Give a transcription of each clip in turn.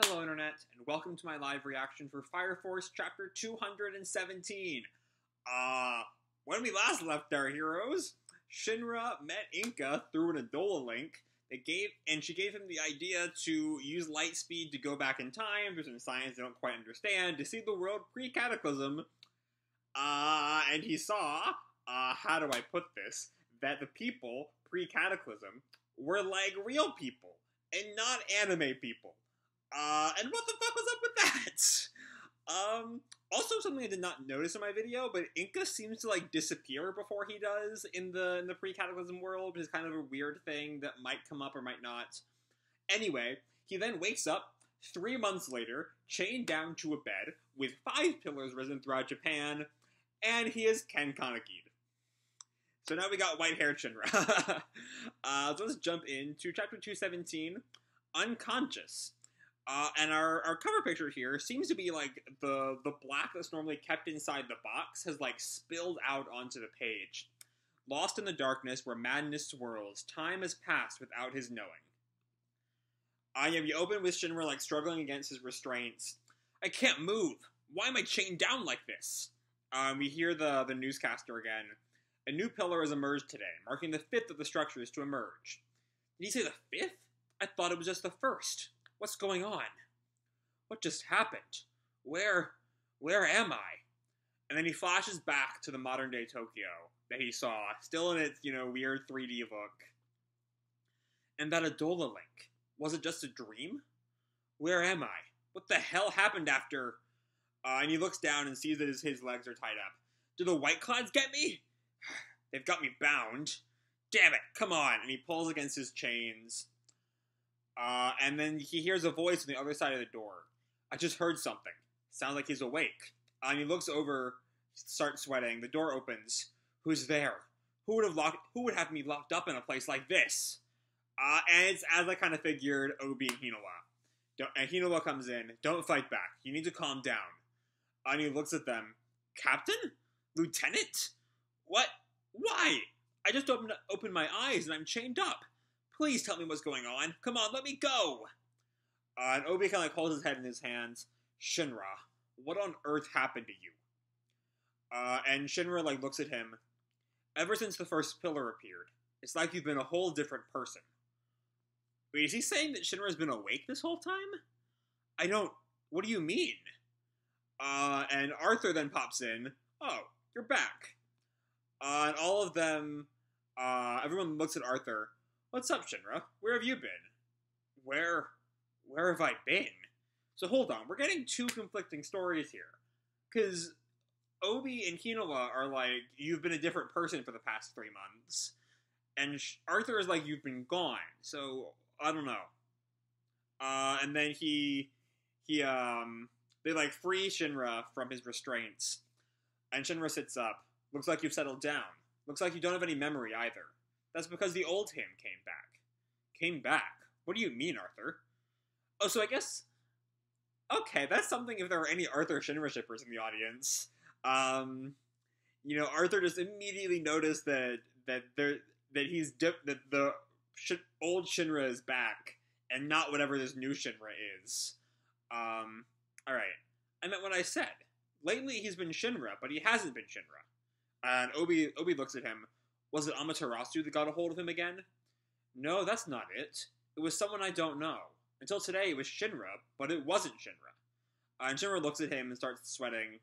Hello, Internet, and welcome to my live reaction for Fire Force Chapter 217. Uh, when we last left our heroes, Shinra met Inka through an Adolla link. They gave, and she gave him the idea to use light speed to go back in time through some science they don't quite understand to see the world pre-cataclysm. Uh, and he saw, uh, how do I put this, that the people pre-cataclysm were like real people and not anime people. Uh, and what the fuck was up with that? Um, also something I did not notice in my video, but Inka seems to like disappear before he does in the in the pre-cataclysm world, which is kind of a weird thing that might come up or might not. Anyway, he then wakes up three months later, chained down to a bed with five pillars risen throughout Japan, and he is Ken Kaneki. So now we got white-haired Shinra. uh, so let's jump into chapter 217, Unconscious. Uh, and our, our cover picture here seems to be like the the black that's normally kept inside the box has like spilled out onto the page. Lost in the darkness where madness swirls, time has passed without his knowing. I am open with Shinra like struggling against his restraints. I can't move. Why am I chained down like this? Um, we hear the the newscaster again. A new pillar has emerged today, marking the fifth of the structures to emerge. Did he say the fifth? I thought it was just the first. What's going on? What just happened? Where, where am I? And then he flashes back to the modern day Tokyo that he saw, still in its, you know, weird 3D look. And that Adolla link, was it just a dream? Where am I? What the hell happened after? Uh, and he looks down and sees that his, his legs are tied up. Do the white clouds get me? They've got me bound. Damn it, come on. And he pulls against his chains. Uh, and then he hears a voice on the other side of the door. I just heard something. Sounds like he's awake. And he looks over, starts sweating. The door opens. Who's there? Who would have locked? Who would have me locked up in a place like this? Uh, and it's as I kind of figured, Obi and Hinawa. Don't, and Hinawa comes in. Don't fight back. You need to calm down. And he looks at them. Captain? Lieutenant? What? Why? I just opened opened my eyes and I'm chained up. Please tell me what's going on. Come on, let me go. Uh, and Obi kind of like holds his head in his hands. Shinra, what on earth happened to you? Uh, and Shinra like looks at him. Ever since the first pillar appeared, it's like you've been a whole different person. Wait, is he saying that Shinra's been awake this whole time? I don't. What do you mean? Uh, and Arthur then pops in. Oh, you're back. Uh, and all of them, uh, everyone looks at Arthur. What's up, Shinra? Where have you been? Where, where have I been? So hold on, we're getting two conflicting stories here. Because Obi and Hinawa are like, you've been a different person for the past three months. And Arthur is like, you've been gone. So, I don't know. Uh, and then he, he, um, they like free Shinra from his restraints. And Shinra sits up. Looks like you've settled down. Looks like you don't have any memory either. That's because the old him came back. Came back? What do you mean, Arthur? Oh, so I guess. Okay, that's something if there are any Arthur Shinra shippers in the audience. Um, you know, Arthur just immediately noticed that that there that he's dip, that the sh- old Shinra is back and not whatever this new Shinra is. Um, all right, I meant what I said. Lately, he's been Shinra, but he hasn't been Shinra. And Obi Obi looks at him. Was it Amaterasu that got a hold of him again? No, that's not it. It was someone I don't know. Until today, it was Shinra, but it wasn't Shinra. Uh, and Shinra looks at him and starts sweating.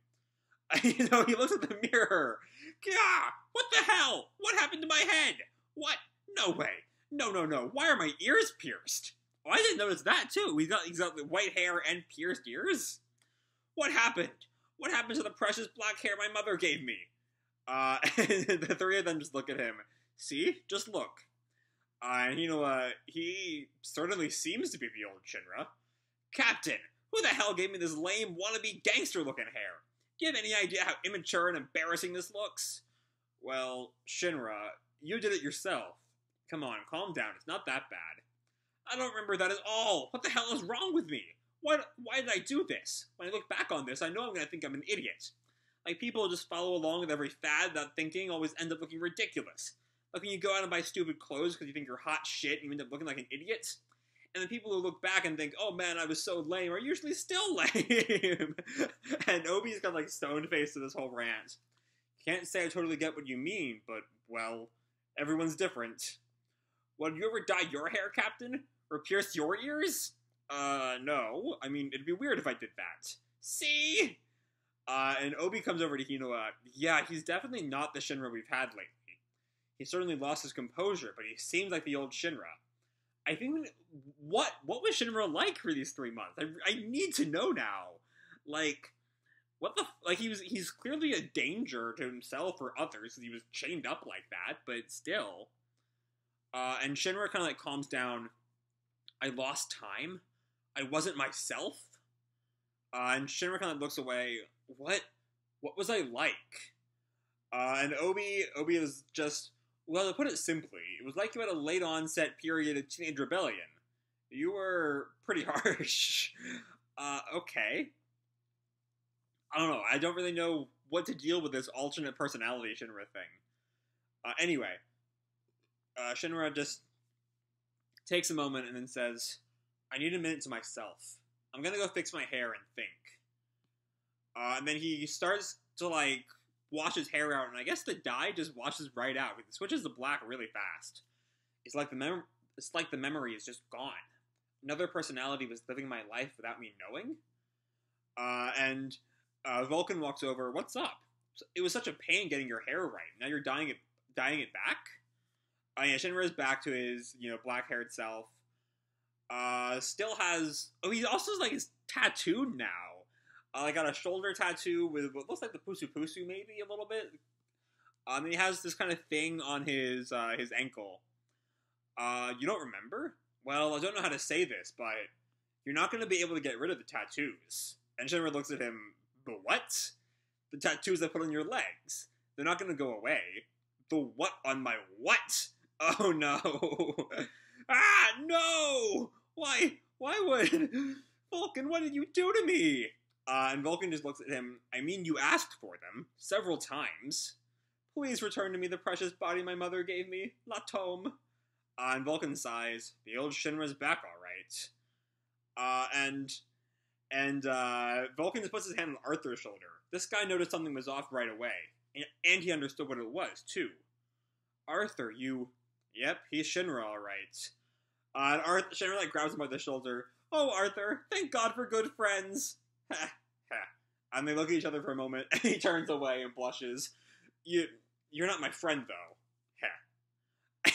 you know, he looks at the mirror. Gah! What the hell? What happened to my head? What? No way. No, no, no. Why are my ears pierced? Oh, I didn't notice that too. He's got, he's got white hair and pierced ears. What happened? What happened to the precious black hair my mother gave me? Uh, the three of them just look at him. See? Just look. Uh, and you know, uh, he certainly seems to be the old Shinra. Captain, who the hell gave me this lame wannabe gangster looking hair? Do you have any idea how immature and embarrassing this looks? Well, Shinra, you did it yourself. Come on, calm down. It's not that bad. I don't remember that at all. What the hell is wrong with me? Why, why did I do this? When I look back on this, I know I'm going to think I'm an idiot. Like, people just follow along with every fad without thinking, always end up looking ridiculous. Like when you go out and buy stupid clothes because you think you're hot shit and you end up looking like an idiot. And the people who look back and think, "Oh man, I was so lame," are usually still lame. and Obi's got like stone face to this whole rant. Can't say I totally get what you mean, but well, everyone's different. Would you ever dye your hair, Captain, or pierce your ears? Uh, no. I mean, it'd be weird if I did that. See? Uh, and Obi comes over to Hinawa. Yeah, he's definitely not the Shinra we've had lately. He certainly lost his composure, but he seems like the old Shinra. I think what what was Shinra like for these three months? I, I need to know now. Like, what the like he was he's clearly a danger to himself or others. He was chained up like that, but still. Uh, and Shinra kind of like calms down. I lost time. I wasn't myself. Uh, and Shinra kind of looks away. What? What was I like? Uh, and Obi, Obi is just well, to put it simply, it was like you had a late onset period of teenage rebellion. You were pretty harsh. Uh, okay. I don't know. I don't really know what to deal with this alternate personality Shinra thing. Uh, anyway, uh, Shinra just takes a moment and then says, I need a minute to myself. I'm gonna go fix my hair and think. Uh, and then he starts to like wash his hair out, and I guess the dye just washes right out. It switches to black really fast. It's like the mem- it's like the memory is just gone. Another personality was living my life without me knowing. Uh, and uh, Vulcan walks over. What's up? It was such a pain getting your hair right. Now you're dyeing it, dyeing it back. Uh, yeah, Shinra's back to his you know black haired self. Uh, still has. Oh, he also like is tattooed now. Uh, like got a shoulder tattoo with what looks like the pusu pusu maybe a little bit. Um, and he has this kind of thing on his uh, his ankle. Uh, you don't remember? Well, I don't know how to say this, but you're not going to be able to get rid of the tattoos. And Shinra looks at him. But what? The tattoos I put on your legs. They're not going to go away. The what on my what? Oh no! ah no! Why? Why would Vulcan? What did you do to me? Uh, and Vulcan just looks at him. I mean, you asked for them several times. Please return to me the precious body my mother gave me, La Tome. Uh, and Vulcan sighs. The old Shinra's back, all right. Uh, and and uh, Vulcan just puts his hand on Arthur's shoulder. This guy noticed something was off right away, and, and he understood what it was too. Arthur, you. Yep, he's Shinra, all right. Uh, and Arthur, Shinra like grabs him by the shoulder. Oh, Arthur! Thank God for good friends. and they look at each other for a moment, and he turns away and blushes. You, you're not my friend, though.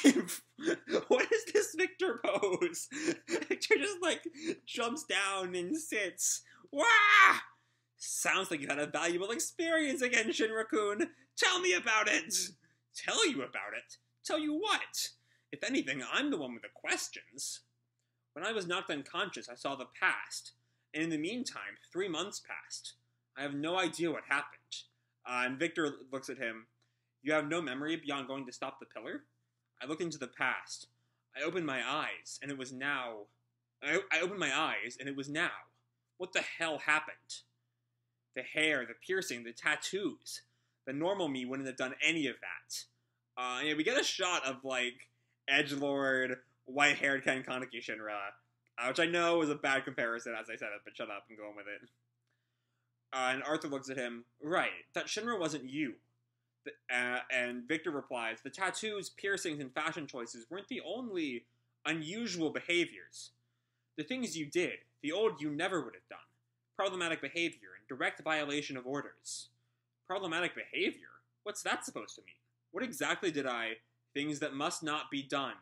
what is this Victor pose? Victor just like jumps down and sits. Wah! Sounds like you had a valuable experience again, Shinra-kun. Tell me about it. Tell you about it? Tell you what? If anything, I'm the one with the questions. When I was knocked unconscious, I saw the past and in the meantime, three months passed. I have no idea what happened. Uh, and Victor looks at him. You have no memory beyond going to stop the pillar? I look into the past. I opened my eyes, and it was now. I, I opened my eyes, and it was now. What the hell happened? The hair, the piercing, the tattoos. The normal me wouldn't have done any of that. Uh, yeah, we get a shot of like edge lord, white haired Ken Kaneki Shinra uh, which I know is a bad comparison, as I said it, but shut up, I'm going with it. Uh, and Arthur looks at him, right, that Shinra wasn't you. Uh, and Victor replies, the tattoos, piercings, and fashion choices weren't the only unusual behaviors. The things you did, the old you never would have done. Problematic behavior and direct violation of orders. Problematic behavior? What's that supposed to mean? What exactly did I. Things that must not be done.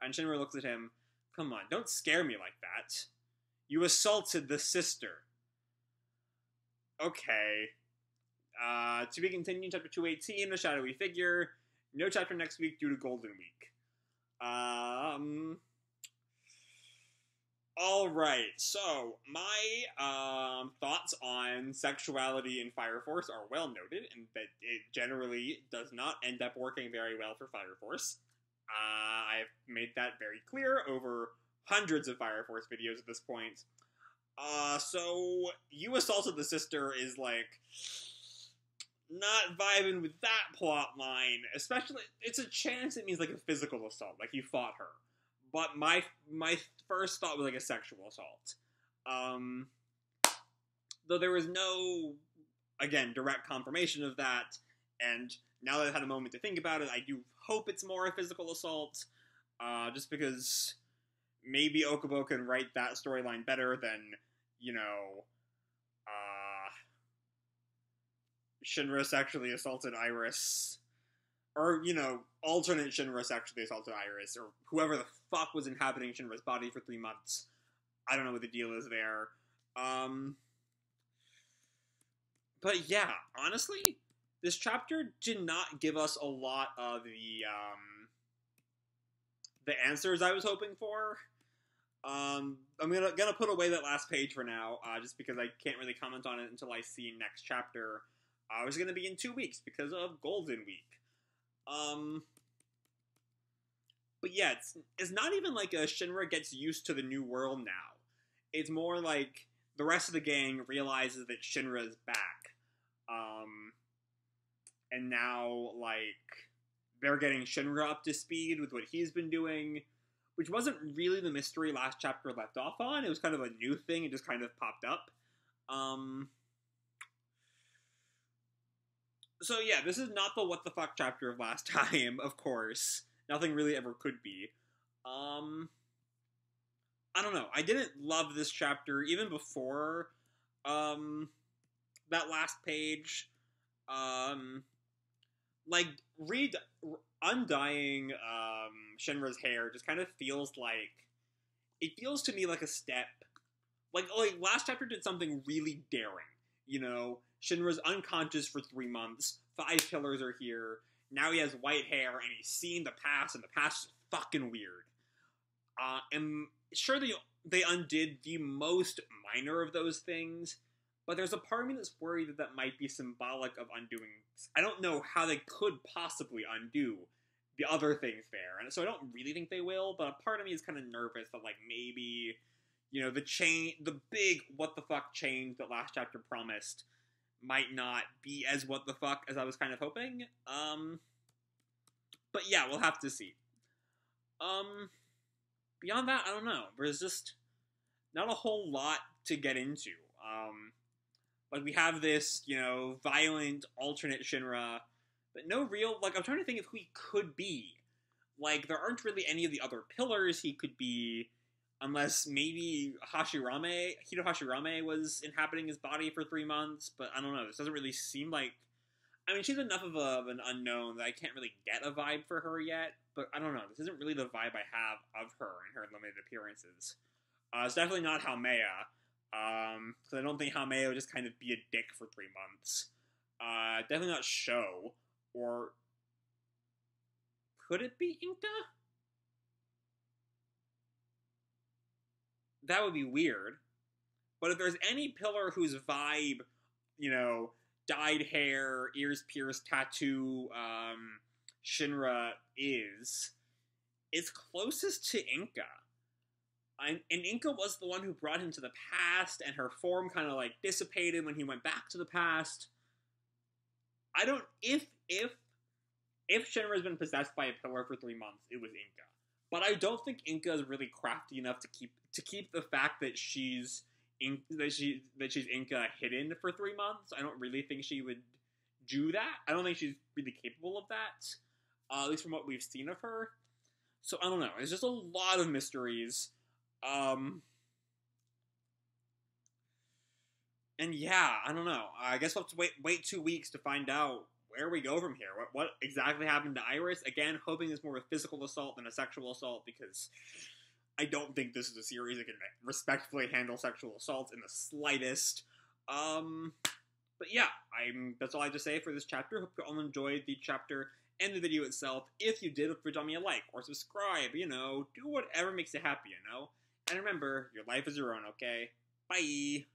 And Shinra looks at him, Come on, don't scare me like that. You assaulted the sister. Okay. Uh, to be continued, chapter 218, The Shadowy Figure. No chapter next week due to Golden Week. Um. All right, so my um, thoughts on sexuality in Fire Force are well noted, and that it generally does not end up working very well for Fire Force. Uh, I've made that very clear over hundreds of Fire Force videos at this point. Uh, so you assaulted the sister is like not vibing with that plot line. Especially, it's a chance it means like a physical assault, like you fought her. but my my first thought was like a sexual assault. Um, though there was no, again, direct confirmation of that, and now that I've had a moment to think about it, I do hope it's more a physical assault, uh, just because maybe Ohkubo can write that storyline better than, you know, uh, Shinra sexually assaulted Iris. Or, you know, alternate Shinra sexually assaulted Iris, or whoever the fuck was inhabiting Shinra's body for three months. I don't know what the deal is there. Um, but yeah, honestly, this chapter did not give us a lot of the um, the answers I was hoping for. Um, I'm gonna gonna put away that last page for now, uh, just because I can't really comment on it until I see next chapter. I was gonna be in two weeks because of Golden Week. Um, but yeah, it's it's not even like a Shinra gets used to the new world now. It's more like the rest of the gang realizes that Shinra is back. Um, and now like they're getting Shinra up to speed with what he's been doing, which wasn't really the mystery last chapter left off on. It was kind of a new thing; it just kind of popped up. Um, so yeah, this is not the what the fuck chapter of last time, of course. Nothing really ever could be. Um, I don't know. I didn't love this chapter even before um that last page. Um, like read undying um Shinra's hair just kind of feels like it feels to me like a step like like last chapter did something really daring you know? Shinra's unconscious for three months five pillars are here now he has white hair and he's seen the past and the past is fucking weird. Uh and sure they they undid the most minor of those things but there's a part of me that's worried that that might be symbolic of undoing. I don't know how they could possibly undo the other things there, and so I don't really think they will. But a part of me is kind of nervous that like maybe, you know, the chain, the big what the fuck change that last chapter promised might not be as what the fuck as I was kind of hoping. Um, but yeah, we'll have to see. Um, beyond that, I don't know. There's just not a whole lot to get into. Um, like we have this, you know, violent alternate Shinra, but no real like I'm trying to think of who he could be. Like there aren't really any of the other pillars he could be, unless maybe Hashirame Hito Hashirame was inhabiting his body for three months. But I don't know. This doesn't really seem like. I mean, she's enough of, a, of an unknown that I can't really get a vibe for her yet. But I don't know. This isn't really the vibe I have of her in her limited appearances. Uh, it's definitely not Haumea. Um, because I don't think Haumea would just kind of be a dick for three months. Uh, definitely not Sho. Or could it be Inka? That would be weird. But if there's any pillar whose vibe, you know, dyed hair, ears pierced, tattoo, um, Shinra is, it's closest to Inka. I'm, and Inka was the one who brought him to the past, and her form kind of like dissipated when he went back to the past. I don't if if if Shinra has been possessed by a pillar for three months, it was Inka. But I don't think Inka is really crafty enough to keep to keep the fact that she's in, that she that she's Inka hidden for three months. I don't really think she would do that. I don't think she's really capable of that. Uh, at least from what we've seen of her. So I don't know. It's just a lot of mysteries. Um, and yeah, I don't know. I guess we'll have to wait wait two weeks to find out where we go from here. What what exactly happened to Iris? Again, hoping it's more of a physical assault than a sexual assault because I don't think this is a series that can respectfully handle sexual assault in the slightest. Um, but yeah, I'm that's all I have to say for this chapter. Hope you all enjoyed the chapter and the video itself. If you did, drop me a like or subscribe. You know, do whatever makes you happy. You know. And remember, your life is your own, okay? Bye!